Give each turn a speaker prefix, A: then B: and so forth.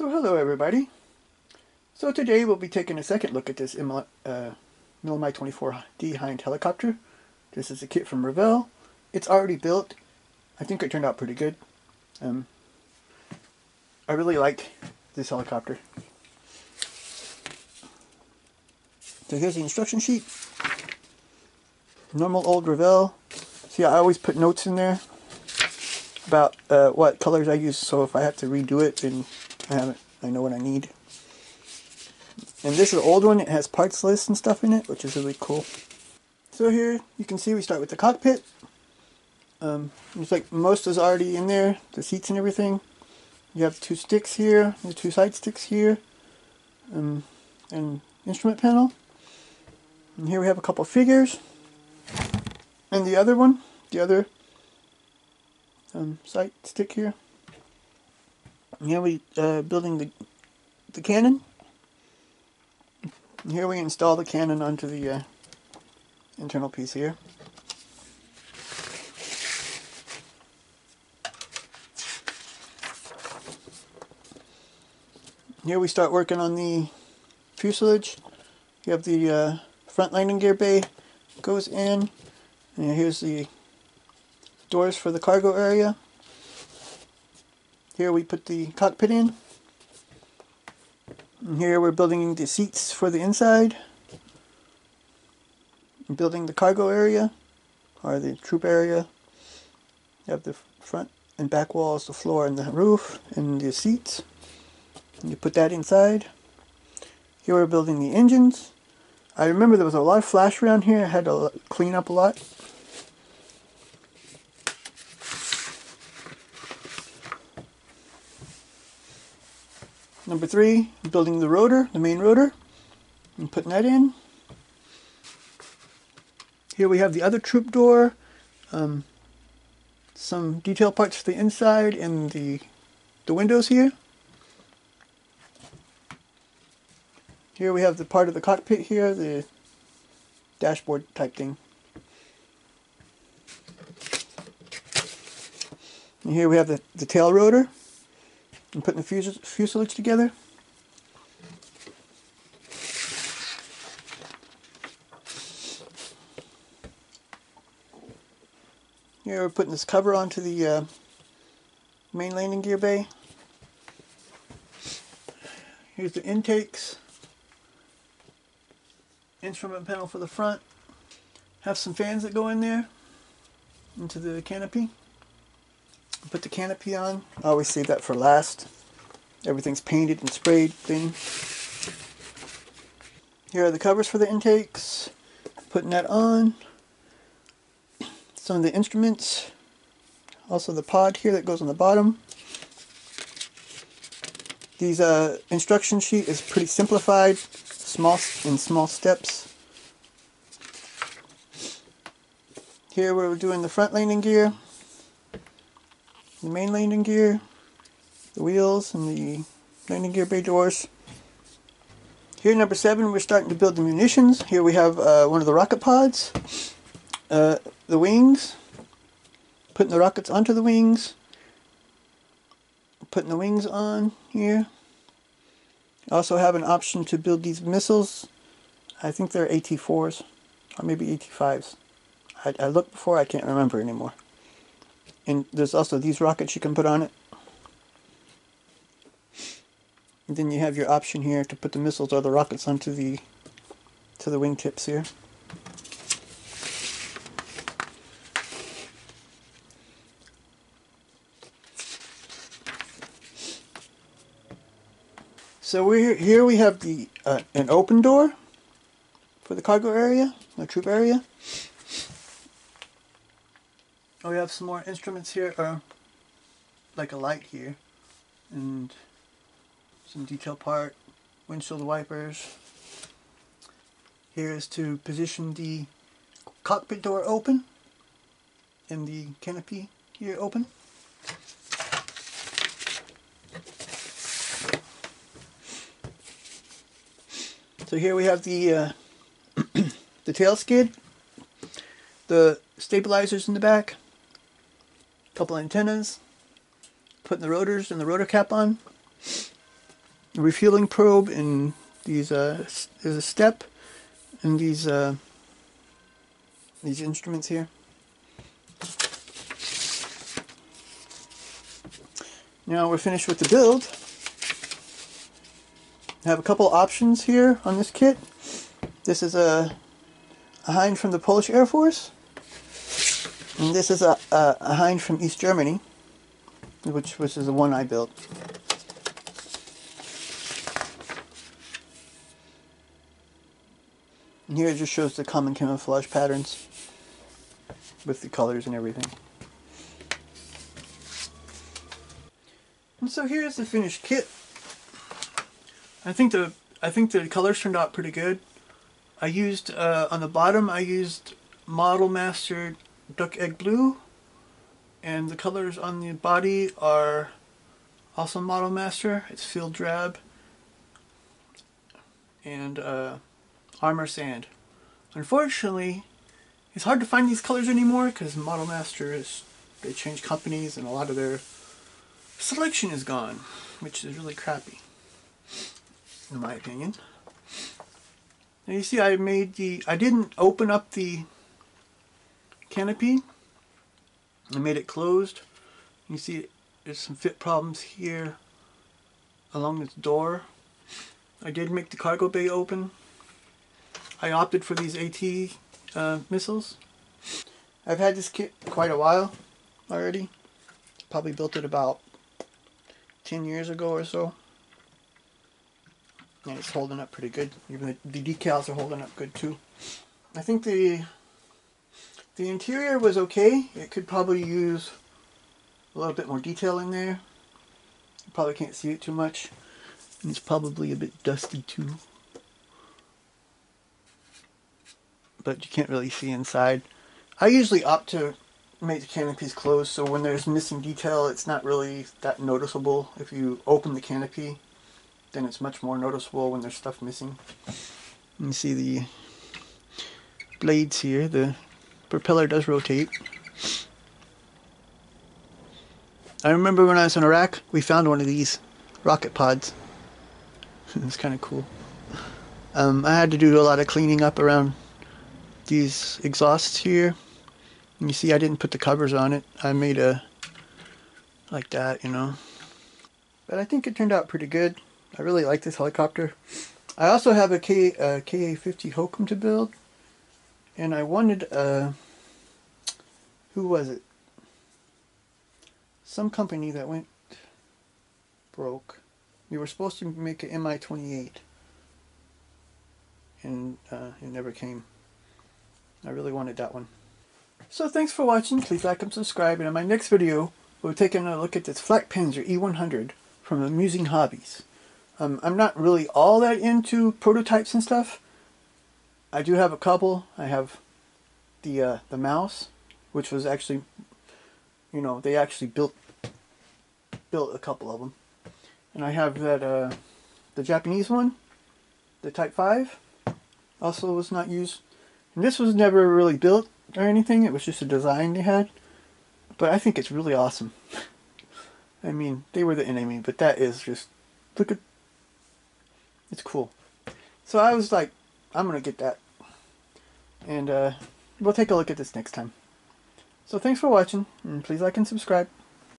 A: So hello everybody. So today we'll be taking a second look at this uh, Mil Mi 24D Hind helicopter. This is a kit from Revell. It's already built. I think it turned out pretty good. Um, I really like this helicopter. So here's the instruction sheet. Normal old Revell. See, I always put notes in there about uh, what colors I use, so if I have to redo it, then I have it. I know what I need. And this is an old one. It has parts lists and stuff in it, which is really cool. So here you can see we start with the cockpit. Um, it's like most is already in there, the seats and everything. You have two sticks here, the two side sticks here, um, and instrument panel. And here we have a couple figures. And the other one, the other um, sight stick here. Here we uh, building the the cannon. Here we install the cannon onto the uh, internal piece here. Here we start working on the fuselage. You have the uh, front landing gear bay goes in. And here's the doors for the cargo area. Here we put the cockpit in. And here we're building the seats for the inside. Building the cargo area, or the troop area. You have the front and back walls, the floor and the roof, and the seats. And you put that inside. Here we're building the engines. I remember there was a lot of flash around here. I had to clean up a lot. Number three, building the rotor, the main rotor, and putting that in. Here we have the other troop door, um, some detail parts for the inside and the, the windows here. Here we have the part of the cockpit here, the dashboard type thing. And here we have the, the tail rotor and putting the fuselage together. Here we're putting this cover onto the uh, main landing gear bay. Here's the intakes. Instrument panel for the front. Have some fans that go in there into the canopy. Put the canopy on. I always save that for last. Everything's painted and sprayed thing. Here are the covers for the intakes. Putting that on. Some of the instruments. Also the pod here that goes on the bottom. These uh, instruction sheet is pretty simplified, small in small steps. Here we're doing the front landing gear the main landing gear, the wheels, and the landing gear bay doors. Here, number seven, we're starting to build the munitions. Here we have uh, one of the rocket pods, uh, the wings, putting the rockets onto the wings, putting the wings on here. also have an option to build these missiles. I think they're AT-4s, or maybe AT-5s. I, I looked before, I can't remember anymore. And there's also these rockets you can put on it. And then you have your option here to put the missiles or the rockets onto the to the wingtips here. So we're here we have the uh, an open door for the cargo area, the troop area. We have some more instruments here, uh, like a light here, and some detail part, windshield wipers. Here is to position the cockpit door open, and the canopy here open. So here we have the uh, the tail skid, the stabilizers in the back, couple antennas, putting the rotors and the rotor cap on. refueling probe and these uh, there's a step and these uh, these instruments here. Now we're finished with the build. I have a couple options here on this kit. This is a, a Hind from the Polish Air Force. And this is a, a, a Hind from East Germany, which, which is the one I built. And here it just shows the common camouflage patterns with the colors and everything. And so here's the finished kit. I think the I think the colors turned out pretty good. I used uh, on the bottom I used Model Master Duck Egg Blue and the colors on the body are also Model Master. It's Field Drab and uh, Armor Sand. Unfortunately, it's hard to find these colors anymore because Model Master is they changed companies and a lot of their selection is gone, which is really crappy, in my opinion. Now you see I made the, I didn't open up the canopy. I made it closed. You see there's some fit problems here along this door. I did make the cargo bay open. I opted for these AT uh, missiles. I've had this kit quite a while already. Probably built it about 10 years ago or so. And it's holding up pretty good. Even the, the decals are holding up good too. I think the the interior was okay. It could probably use a little bit more detail in there. You probably can't see it too much. And it's probably a bit dusty too. But you can't really see inside. I usually opt to make the canopies closed so when there's missing detail it's not really that noticeable. If you open the canopy then it's much more noticeable when there's stuff missing. You see the blades here, the propeller does rotate. I remember when I was in Iraq, we found one of these rocket pods. it's kind of cool. Um, I had to do a lot of cleaning up around these exhausts here. And you see I didn't put the covers on it. I made a like that, you know. But I think it turned out pretty good. I really like this helicopter. I also have a K, uh, KA-50 Hokum to build. And I wanted, uh, who was it? Some company that went broke. We were supposed to make an MI-28. And uh, it never came. I really wanted that one. So thanks for watching. Please like and subscribe. And in my next video, we'll take a look at this Flak Panzer E100 from Amusing Hobbies. Um, I'm not really all that into prototypes and stuff. I do have a couple. I have the uh, the mouse, which was actually, you know, they actually built built a couple of them, and I have that uh, the Japanese one, the Type Five, also was not used. And this was never really built or anything. It was just a design they had. But I think it's really awesome. I mean, they were the enemy, but that is just, look at, it's cool. So I was like, I'm going to get that. And uh, we'll take a look at this next time. So thanks for watching, and please like and subscribe.